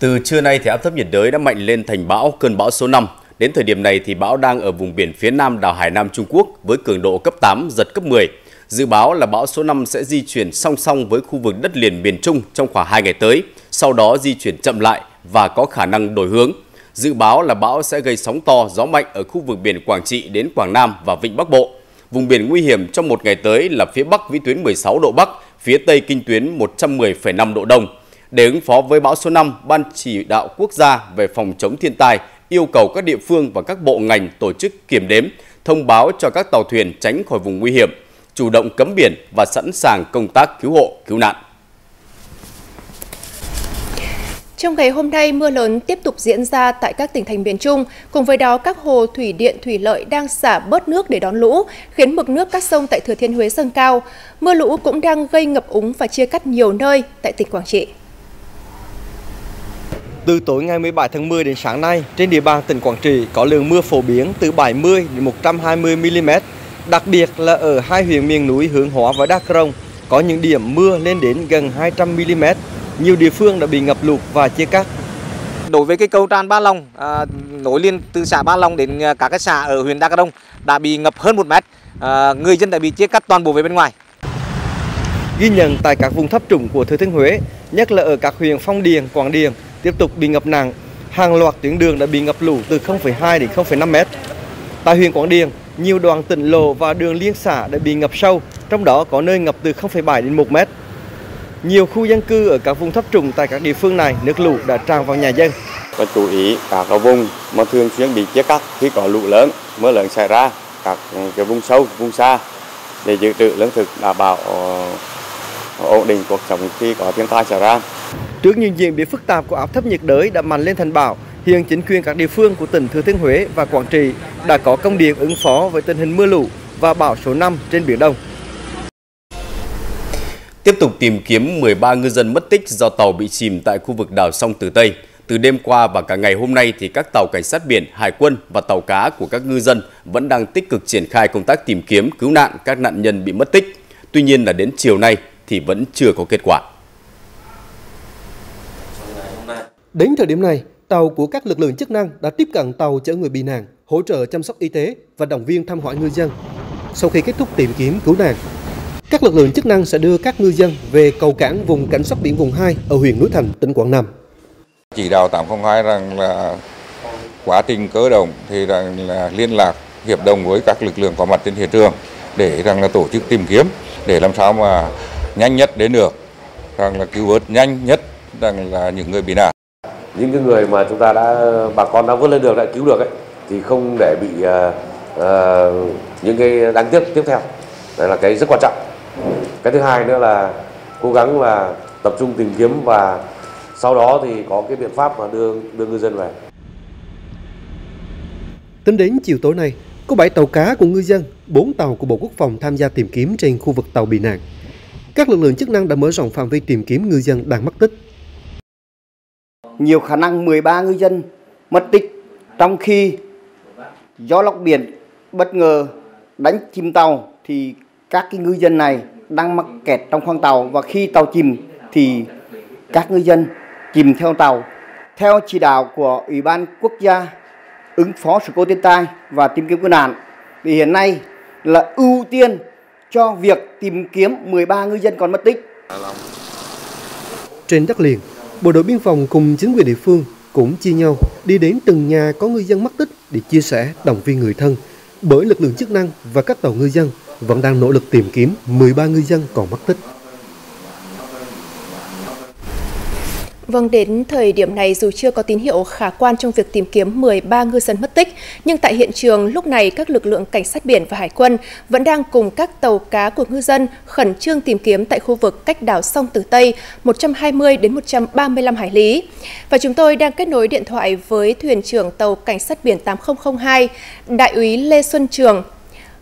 Từ trưa nay thì áp thấp nhiệt đới đã mạnh lên thành bão cơn bão số 5. Đến thời điểm này thì bão đang ở vùng biển phía nam đảo Hải Nam Trung Quốc với cường độ cấp 8, giật cấp 10. Dự báo là bão số 5 sẽ di chuyển song song với khu vực đất liền miền Trung trong khoảng 2 ngày tới, sau đó di chuyển chậm lại và có khả năng đổi hướng. Dự báo là bão sẽ gây sóng to, gió mạnh ở khu vực biển Quảng Trị đến Quảng Nam và Vịnh Bắc Bộ. Vùng biển nguy hiểm trong một ngày tới là phía Bắc vĩ tuyến 16 độ Bắc, phía Tây kinh tuyến 110,5 độ Đông. Để ứng phó với bão số 5, Ban chỉ đạo quốc gia về phòng chống thiên tai yêu cầu các địa phương và các bộ ngành tổ chức kiểm đếm, thông báo cho các tàu thuyền tránh khỏi vùng nguy hiểm, chủ động cấm biển và sẵn sàng công tác cứu hộ, cứu nạn. Trong ngày hôm nay, mưa lớn tiếp tục diễn ra tại các tỉnh thành miền Trung. Cùng với đó, các hồ thủy điện thủy lợi đang xả bớt nước để đón lũ, khiến mực nước các sông tại Thừa Thiên Huế dâng cao. Mưa lũ cũng đang gây ngập úng và chia cắt nhiều nơi tại tỉnh Quảng Trị. Từ tối ngày 17 tháng 10 đến sáng nay, trên địa bàn tỉnh Quảng Trị có lượng mưa phổ biến từ 70 đến 120 mm. Đặc biệt là ở hai huyện miền núi Hướng Hóa và Đắk Rông có những điểm mưa lên đến gần 200 mm. Nhiều địa phương đã bị ngập lụt và chia cắt. Đối với cái cầu tràn Ba Long à, nối liền từ xã Ba Long đến à, các cái xã ở huyện Đắk Rông đã bị ngập hơn một mét. À, người dân đã bị chia cắt toàn bộ về bên ngoài. Ghi nhận tại các vùng thấp trũng của Thừa Thiên Huế, nhất là ở các huyện Phong Điền, Quảng Điền, tiếp tục bị ngập nặng. Hàng loạt tuyến đường đã bị ngập lụt từ 0,2 đến 0,5 mét. Tại huyện Quảng Điền, nhiều đoạn tỉnh lộ và đường liên xã đã bị ngập sâu, trong đó có nơi ngập từ 0,7 đến 1 mét. Nhiều khu dân cư ở các vùng thấp trũng tại các địa phương này, nước lũ đã tràn vào nhà dân. Và chú ý các vùng mà thường xuyên bị chia cắt khi có lũ lớn, mưa lớn xảy ra, các cái vùng sâu, vùng xa để dự trữ lương thực đảm bảo ờ, ổn định cuộc sống khi có thiên tai xảy ra. Trước những diễn biến phức tạp của áp thấp nhiệt đới đã mạnh lên thành bão, hiện chính quyền các địa phương của tỉnh Thừa Thiên Huế và Quảng Trị đã có công điện ứng phó với tình hình mưa lũ và bão số 5 trên biển Đông. Tiếp tục tìm kiếm 13 ngư dân mất tích do tàu bị chìm tại khu vực đảo sông Tử Tây. Từ đêm qua và cả ngày hôm nay thì các tàu cảnh sát biển, hải quân và tàu cá của các ngư dân vẫn đang tích cực triển khai công tác tìm kiếm cứu nạn các nạn nhân bị mất tích. Tuy nhiên là đến chiều nay thì vẫn chưa có kết quả. Đến thời điểm này, tàu của các lực lượng chức năng đã tiếp cận tàu chở người bị nạn, hỗ trợ chăm sóc y tế và động viên thăm hỏi ngư dân. Sau khi kết thúc tìm kiếm cứu nạn, các lực lượng chức năng sẽ đưa các ngư dân về cầu cảng vùng cảnh sát biển vùng 2 ở huyện Núi Thành, tỉnh Quảng Nam. Chỉ đạo 802 rằng là quá trình cơ động thì rằng là liên lạc hiệp đồng với các lực lượng có mặt trên hiện trường để rằng là tổ chức tìm kiếm để làm sao mà nhanh nhất đến được rằng là cứu vớt nhanh nhất rằng là những người bị nạn những cái người mà chúng ta đã bà con đã vớt lên được đã cứu được ấy thì không để bị uh, uh, những cái đáng tiếc tiếp theo đây là cái rất quan trọng cái thứ hai nữa là cố gắng là tập trung tìm kiếm và sau đó thì có cái biện pháp mà đưa đưa ngư dân về Tính đến chiều tối nay, có 7 tàu cá của ngư dân, 4 tàu của Bộ Quốc phòng tham gia tìm kiếm trên khu vực tàu bị nạn. Các lực lượng chức năng đã mở rộng phạm vi tìm kiếm ngư dân đang mất tích. Nhiều khả năng 13 ngư dân mất tích trong khi gió lốc biển bất ngờ đánh chìm tàu thì các cái ngư dân này đang mắc kẹt trong khoang tàu và khi tàu chìm thì các ngư dân chìm theo tàu. Theo chỉ đạo của Ủy ban Quốc gia ứng phó sự cố thiên tai và tìm kiếm cứu nạn thì hiện nay là ưu tiên cho việc tìm kiếm 13 ngư dân còn mất tích. Trên đất liền, Bộ đội biên phòng cùng chính quyền địa phương cũng chia nhau đi đến từng nhà có ngư dân mất tích để chia sẻ, động viên người thân. Bởi lực lượng chức năng và các tàu ngư dân vẫn đang nỗ lực tìm kiếm 13 ngư dân còn mất tích. Vâng, đến thời điểm này dù chưa có tín hiệu khả quan trong việc tìm kiếm 13 ngư dân mất tích, nhưng tại hiện trường lúc này các lực lượng cảnh sát biển và hải quân vẫn đang cùng các tàu cá của ngư dân khẩn trương tìm kiếm tại khu vực cách đảo sông Tử Tây 120 đến 135 hải lý. Và chúng tôi đang kết nối điện thoại với thuyền trưởng tàu cảnh sát biển 8002, Đại úy Lê Xuân Trường.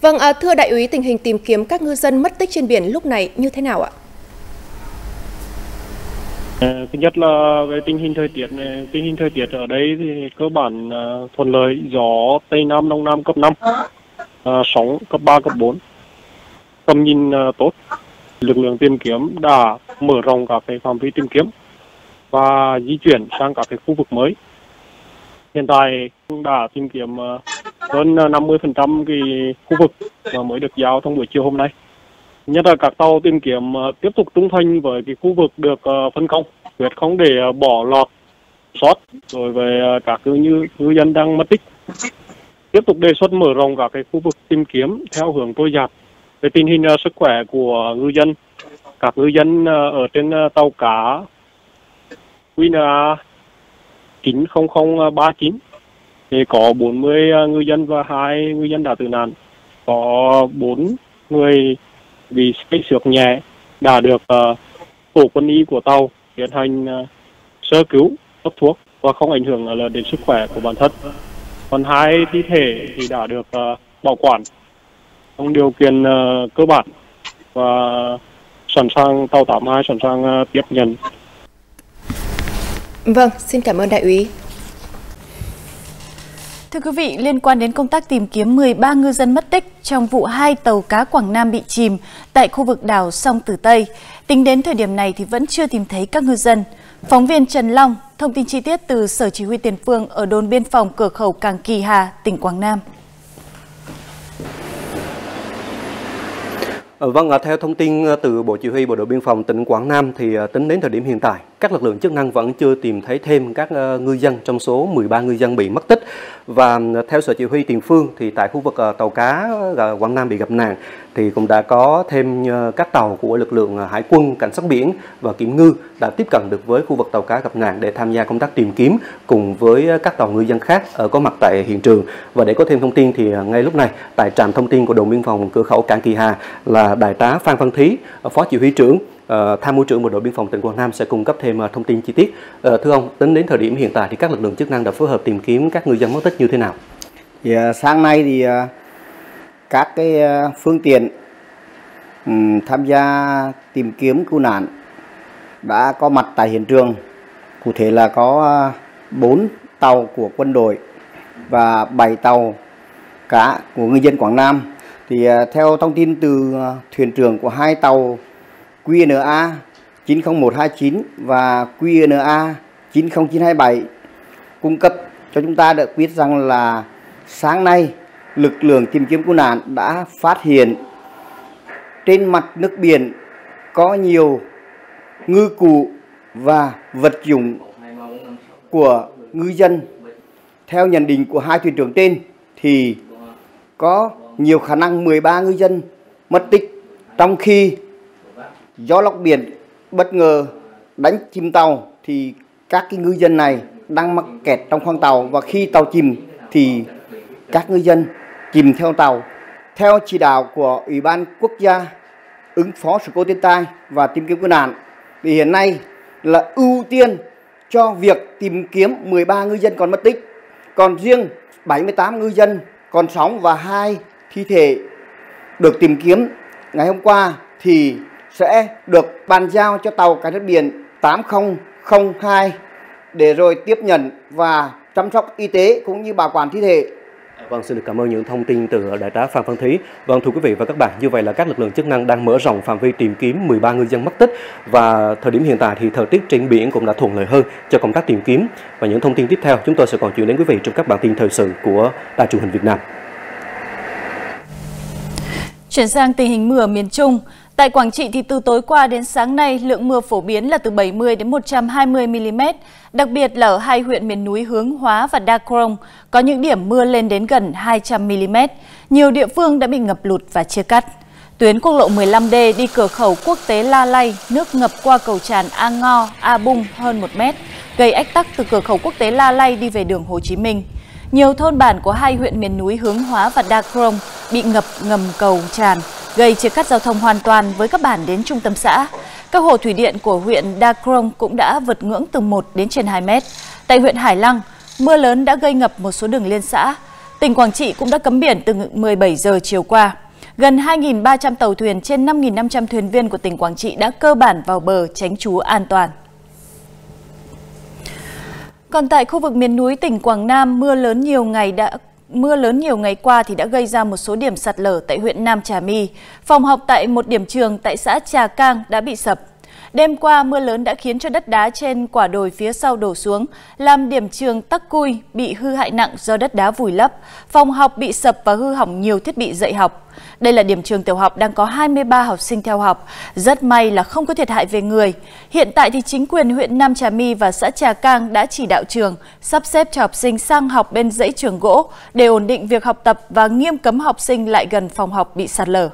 Vâng, à, thưa đại úy, tình hình tìm kiếm các ngư dân mất tích trên biển lúc này như thế nào ạ? Ờ, thứ nhất là về tình hình thời tiết này, tình hình thời tiết ở đây thì cơ bản ờ, thuận lợi gió tây nam đông nam cấp 5 à, ờ, sóng cấp 3 cấp 4 tầm nhìn tốt lực lượng tìm kiếm đã mở rộng các cái phạm vi tìm kiếm và di chuyển sang các cái khu vực mới. Hiện tại đã tìm kiếm hơn 50% cái khu vực mà mới được giao trong buổi chiều hôm nay. Nhất là các tàu tìm kiếm ờ, tiếp tục trung thành với cái khu vực được ờ, phân công, quyết không để ờ, bỏ lọt sót đối với các cư như ngư dân đang mất tích. Tiếp tục đề xuất mở rộng các cái khu vực tìm kiếm theo hướng trôi giạt về tình hình sức khỏe của ngư dân các ngư dân ở trên tàu cá QNA 90039 thì có 40 ngư dân và hai ngư dân đã tử nạn. Có 4 người vì xây xước nhẹ đã được uh, tổ quân y của tàu tiến hành uh, sơ cứu, cấp thuốc và không ảnh hưởng là đến sức khỏe của bản thân. Còn hai thi thể thì đã được uh, bảo quản trong điều kiện uh, cơ bản và sẵn sàng tàu 82 sẵn sàng uh, tiếp nhận Vâng, xin cảm ơn đại úy. Thưa quý vị, liên quan đến công tác tìm kiếm 13 ngư dân mất tích trong vụ hai tàu cá Quảng Nam bị chìm tại khu vực đảo sông Tử Tây, tính đến thời điểm này thì vẫn chưa tìm thấy các ngư dân. Phóng viên Trần Long thông tin chi tiết từ Sở Chỉ huy Tiền phương ở đồn biên phòng cửa khẩu Cảng Kỳ Hà, tỉnh Quảng Nam. Vâng, à, theo thông tin à, từ Bộ Chỉ huy Bộ đội Biên phòng tỉnh Quảng Nam thì à, tính đến thời điểm hiện tại, các lực lượng chức năng vẫn chưa tìm thấy thêm các ờ, ngư dân trong số 13 ngư dân bị mất tích. Và ờ, theo Sở Chỉ huy Tiền Phương thì tại khu vực ờ, tàu cá Quảng Nam bị gặp nạn thì cũng đã có thêm các tàu của lực lượng hải quân, cảnh sát biển và kiểm ngư đã tiếp cận được với khu vực tàu cá gặp nạn để tham gia công tác tìm kiếm cùng với các tàu ngư dân khác ở có mặt tại hiện trường. Và để có thêm thông tin thì ngay lúc này tại trạm thông tin của đồn biên phòng cửa khẩu Cảng Kỳ Hà là đại tá Phan Văn Thí, phó chỉ huy trưởng Uh, tham mưu trưởng bộ đội biên phòng tỉnh Quảng Nam sẽ cung cấp thêm uh, thông tin chi tiết. Uh, thưa ông, tính đến thời điểm hiện tại thì các lực lượng chức năng đã phối hợp tìm kiếm các ngư dân mất tích như thế nào? Thì, uh, sáng nay thì uh, các cái uh, phương tiện um, tham gia tìm kiếm cứu nạn đã có mặt tại hiện trường. Cụ thể là có uh, 4 tàu của quân đội và 7 tàu cá của ngư dân Quảng Nam. Thì uh, theo thông tin từ uh, thuyền trưởng của hai tàu QNA 90129 và QNA 90927 cung cấp cho chúng ta được biết rằng là sáng nay, lực lượng tìm kiếm cứu nạn đã phát hiện trên mặt nước biển có nhiều ngư cụ và vật dụng của ngư dân. Theo nhận định của hai thuyền trưởng trên, thì có nhiều khả năng 13 ngư dân mất tích trong khi gió lốc biển bất ngờ đánh chìm tàu thì các cái ngư dân này đang mắc kẹt trong khoang tàu và khi tàu chìm thì các ngư dân chìm theo tàu theo chỉ đạo của Ủy ban Quốc gia ứng phó sự cố thiên tai và tìm kiếm cứu nạn, thì hiện nay là ưu tiên cho việc tìm kiếm 13 ngư dân còn mất tích. Còn riêng 78 ngư dân còn sống và hai thi thể được tìm kiếm ngày hôm qua thì sẽ được bàn giao cho tàu cảnh sát biển 8002 để rồi tiếp nhận và chăm sóc y tế cũng như bảo quản thi thể. Vâng, xin được cảm ơn những thông tin từ Đại tá Phan Văn Thí. Vâng, thưa quý vị và các bạn, như vậy là các lực lượng chức năng đang mở rộng phạm vi tìm kiếm 13 ngư dân mất tích và thời điểm hiện tại thì thời tiết trên biển cũng đã thuận lợi hơn cho công tác tìm kiếm. Và những thông tin tiếp theo chúng tôi sẽ còn chuyển đến quý vị trong các bản tin thời sự của Đài truyền hình Việt Nam. Chuyển sang tình hình mưa ở miền Trung. Tại Quảng Trị thì từ tối qua đến sáng nay, lượng mưa phổ biến là từ 70 đến 120 mm, đặc biệt là ở hai huyện miền núi Hướng Hóa và Đa Crong, có những điểm mưa lên đến gần 200 mm. Nhiều địa phương đã bị ngập lụt và chia cắt. Tuyến quốc lộ 15D đi cửa khẩu quốc tế La Lay, nước ngập qua cầu tràn A Ngo, A Bung hơn 1 mét, gây ách tắc từ cửa khẩu quốc tế La Lay đi về đường Hồ Chí Minh. Nhiều thôn bản của hai huyện miền núi Hướng Hóa và Đa Crong bị ngập ngầm cầu tràn, gây chia cắt giao thông hoàn toàn với các bản đến trung tâm xã. Các hồ thủy điện của huyện Đa Crong cũng đã vượt ngưỡng từ 1 đến trên 2 mét. Tại huyện Hải Lăng, mưa lớn đã gây ngập một số đường liên xã. Tỉnh Quảng Trị cũng đã cấm biển từ 17 giờ chiều qua. Gần 2.300 tàu thuyền trên 5.500 thuyền viên của tỉnh Quảng Trị đã cơ bản vào bờ tránh trú an toàn. Còn tại khu vực miền núi tỉnh Quảng Nam, mưa lớn nhiều ngày đã Mưa lớn nhiều ngày qua thì đã gây ra một số điểm sạt lở tại huyện Nam Trà My. Phòng học tại một điểm trường tại xã Trà Cang đã bị sập. Đêm qua, mưa lớn đã khiến cho đất đá trên quả đồi phía sau đổ xuống, làm điểm trường Tắc Cui bị hư hại nặng do đất đá vùi lấp, phòng học bị sập và hư hỏng nhiều thiết bị dạy học. Đây là điểm trường tiểu học đang có 23 học sinh theo học. Rất may là không có thiệt hại về người. Hiện tại thì chính quyền huyện Nam Trà My và xã Trà Cang đã chỉ đạo trường sắp xếp cho học sinh sang học bên dãy trường gỗ để ổn định việc học tập và nghiêm cấm học sinh lại gần phòng học bị sạt lở.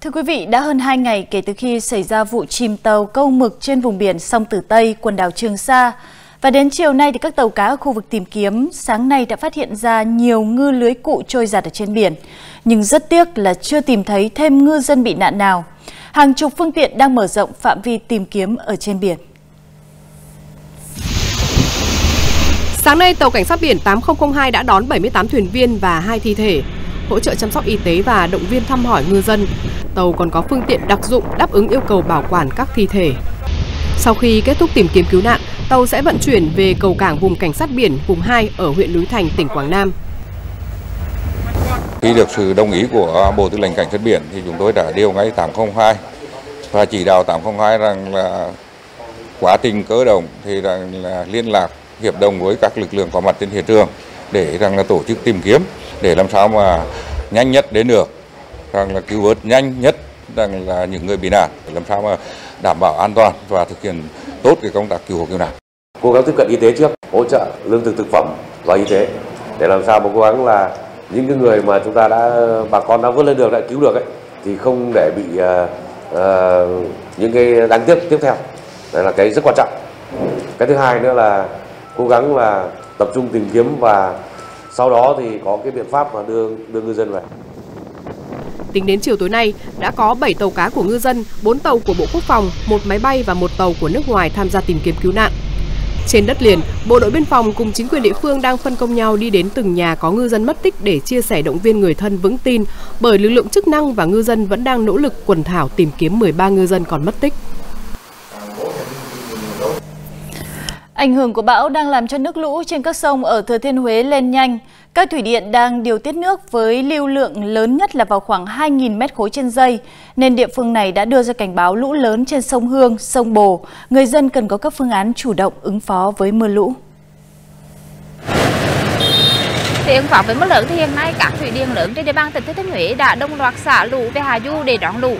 Thưa quý vị, đã hơn 2 ngày kể từ khi xảy ra vụ chìm tàu câu mực trên vùng biển sông Tử Tây, quần đảo Trường Sa. Và đến chiều nay thì các tàu cá ở khu vực tìm kiếm sáng nay đã phát hiện ra nhiều ngư lưới cụ trôi giặt ở trên biển. Nhưng rất tiếc là chưa tìm thấy thêm ngư dân bị nạn nào. Hàng chục phương tiện đang mở rộng phạm vi tìm kiếm ở trên biển. Sáng nay, tàu cảnh sát biển 8002 đã đón 78 thuyền viên và hai thi thể, hỗ trợ chăm sóc y tế và động viên thăm hỏi ngư dân. Tàu còn có phương tiện đặc dụng đáp ứng yêu cầu bảo quản các thi thể. Sau khi kết thúc tìm kiếm cứu nạn, tàu sẽ vận chuyển về cầu cảng vùng cảnh sát biển vùng 2 ở huyện Núi Thành, tỉnh Quảng Nam. Khi được sự đồng ý của Bộ Tư lệnh Cảnh sát biển thì chúng tôi đã điều ngay 802 và chỉ đạo 802 rằng là quá trình cơ động thì rằng là liên lạc hiệp đồng với các lực lượng có mặt trên hiện trường để rằng là tổ chức tìm kiếm để làm sao mà nhanh nhất đến được rằng là cứu vớt nhanh nhất rằng là những người bị nạn làm sao mà đảm bảo an toàn và thực hiện tốt cái công tác cứu hộ cứu nạn. Cố gắng tiếp cận y tế trước, hỗ trợ lương thực thực phẩm và y tế để làm sao mà cố gắng là những cái người mà chúng ta đã bà con đã vớt lên được đã cứu được ấy thì không để bị uh, uh, những cái đáng tiếc tiếp theo. Đây là cái rất quan trọng. Cái thứ hai nữa là cố gắng là tập trung tìm kiếm và sau đó thì có cái biện pháp mà đưa đưa ngư dân về. Tính đến chiều tối nay, đã có 7 tàu cá của ngư dân, 4 tàu của Bộ Quốc phòng, một máy bay và một tàu của nước ngoài tham gia tìm kiếm cứu nạn. Trên đất liền, Bộ đội biên phòng cùng chính quyền địa phương đang phân công nhau đi đến từng nhà có ngư dân mất tích để chia sẻ động viên người thân vững tin, bởi lực lượng chức năng và ngư dân vẫn đang nỗ lực quần thảo tìm kiếm 13 ngư dân còn mất tích. Ảnh hưởng của bão đang làm cho nước lũ trên các sông ở Thừa Thiên Huế lên nhanh. Các thủy điện đang điều tiết nước với lưu lượng lớn nhất là vào khoảng 2.000 mét khối trên giây, nên địa phương này đã đưa ra cảnh báo lũ lớn trên sông Hương, sông Bồ. Người dân cần có các phương án chủ động ứng phó với mưa lũ. Để ứng phó với mưa lớn thì hiện nay các thủy điện lớn trên địa bàn tỉnh Thừa Thiên Huế đã đồng loạt xả lũ về Hà Du để đón lũ.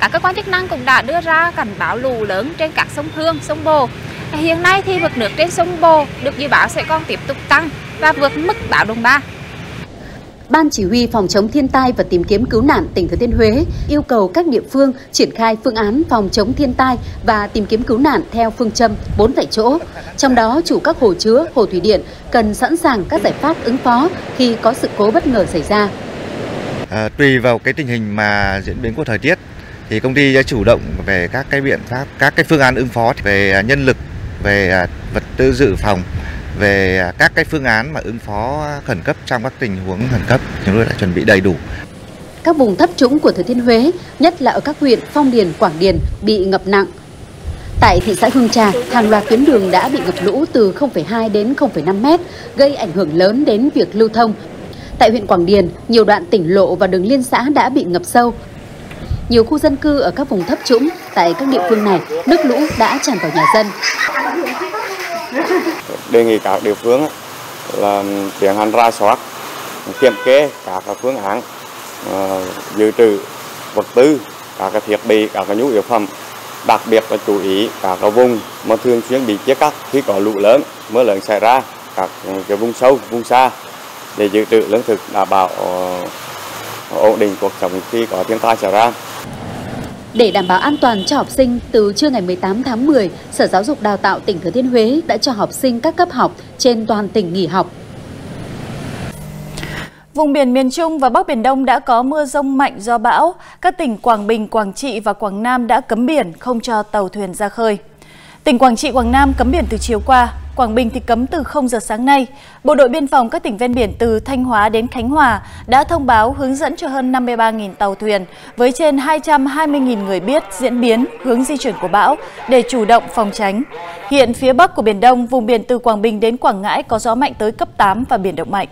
Các cơ quan chức năng cũng đã đưa ra cảnh báo lũ lớn trên các sông Hương, sông Bồ. Hiện nay thì mực nước trên sông Bồ được dự báo sẽ còn tiếp tục tăng và vượt mức báo động 3. Ban chỉ huy phòng chống thiên tai và tìm kiếm cứu nạn tỉnh Thừa Thiên Huế yêu cầu các địa phương triển khai phương án phòng chống thiên tai và tìm kiếm cứu nạn theo phương châm 4 tại chỗ. Trong đó, chủ các hồ chứa, hồ thủy điện cần sẵn sàng các giải pháp ứng phó khi có sự cố bất ngờ xảy ra. À, tùy vào cái tình hình mà diễn biến của thời tiết thì công ty đã chủ động về các cái biện pháp, các cái phương án ứng phó về nhân lực, về à, vật tư dự phòng về à, các cái phương án mà ứng phó khẩn cấp trong các tình huống khẩn cấp chúng tôi đã chuẩn bị đầy đủ. Các vùng thấp trũng của Thừa Thiên Huế, nhất là ở các huyện Phong Điền, Quảng Điền bị ngập nặng. Tại thị xã Hương Trà, hàng loạt tuyến đường đã bị ngập lũ từ 0,2 đến 0,5 mét, gây ảnh hưởng lớn đến việc lưu thông. Tại huyện Quảng Điền, nhiều đoạn tỉnh lộ và đường liên xã đã bị ngập sâu. Nhiều khu dân cư ở các vùng thấp trũng tại các địa phương này, nước lũ đã tràn vào nhà dân. Đề nghị các địa phương là tiến hành ra soát kiểm kê các phương án ờ, dự trữ vật tư các thiết bị các nhu yếu phẩm. Đặc biệt là chú ý các vùng mà thường xuyên bị chia cắt khi có lũ lớn mưa lớn xảy ra các cái vùng sâu vùng xa để dự trữ lương thực đảm bảo ờ, ổn định cuộc sống khi có thiên tai xảy ra để đảm bảo an toàn cho học sinh, từ trưa ngày 18 tháng 10, Sở Giáo dục Đào tạo tỉnh Thừa Thiên Huế đã cho học sinh các cấp học trên toàn tỉnh nghỉ học. Vùng biển miền Trung và Bắc Biển Đông đã có mưa rông mạnh do bão. Các tỉnh Quảng Bình, Quảng Trị và Quảng Nam đã cấm biển, không cho tàu thuyền ra khơi. Tỉnh Quảng Trị, Quảng Nam cấm biển từ chiều qua, Quảng Bình thì cấm từ 0 giờ sáng nay. Bộ đội biên phòng các tỉnh ven biển từ Thanh Hóa đến Khánh Hòa đã thông báo hướng dẫn cho hơn 53.000 tàu thuyền với trên 220.000 người biết diễn biến, hướng di chuyển của bão để chủ động phòng tránh. Hiện phía bắc của Biển Đông, vùng biển từ Quảng Bình đến Quảng Ngãi có gió mạnh tới cấp 8 và biển động mạnh.